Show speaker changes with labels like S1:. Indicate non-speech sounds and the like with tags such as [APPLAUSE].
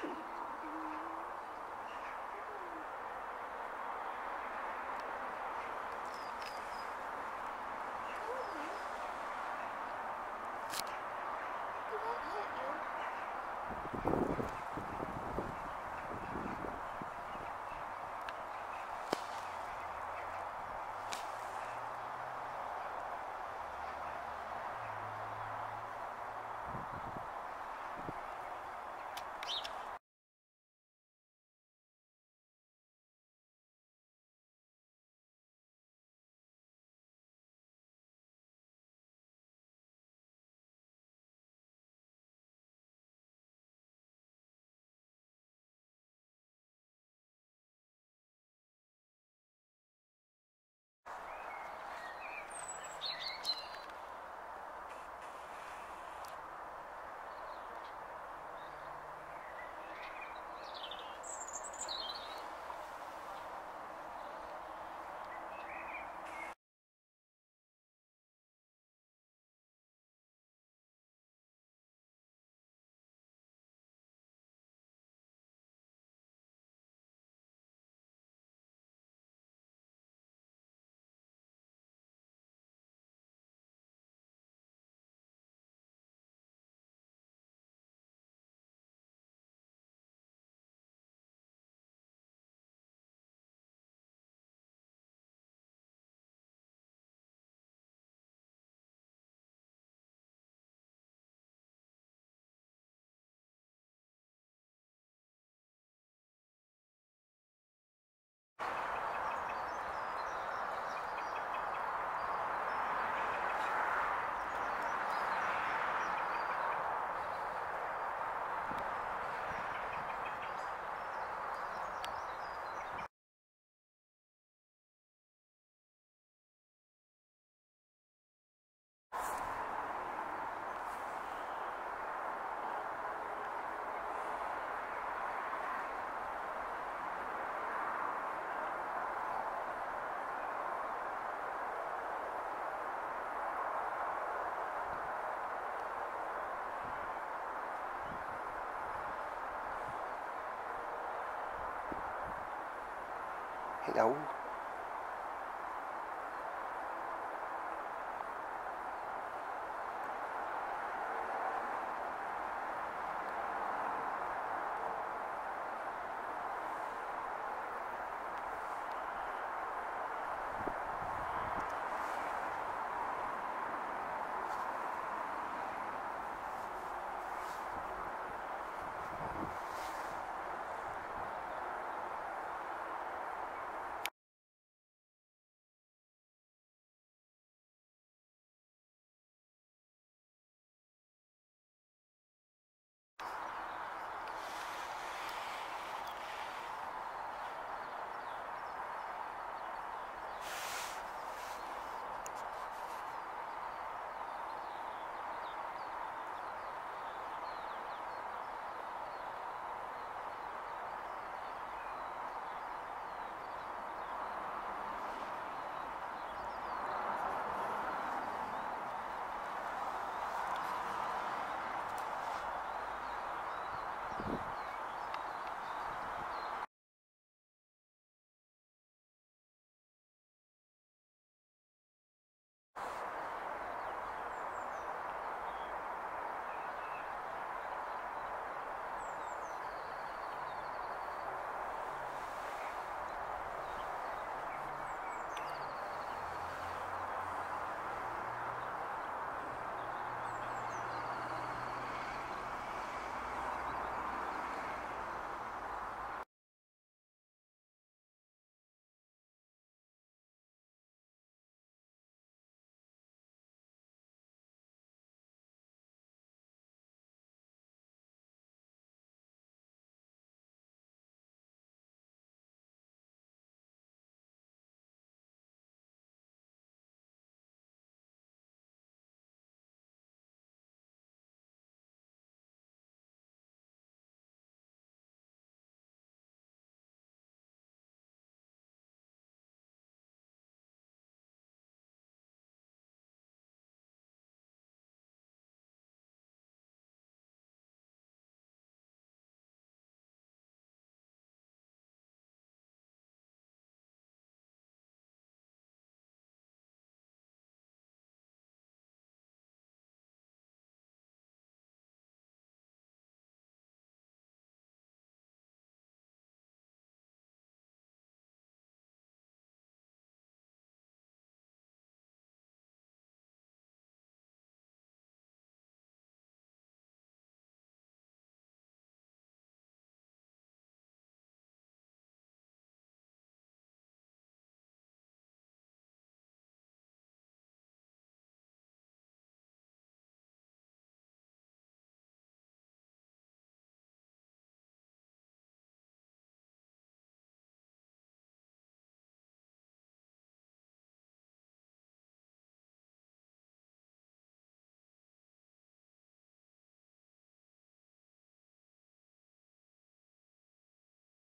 S1: Shoo. [LAUGHS] đấu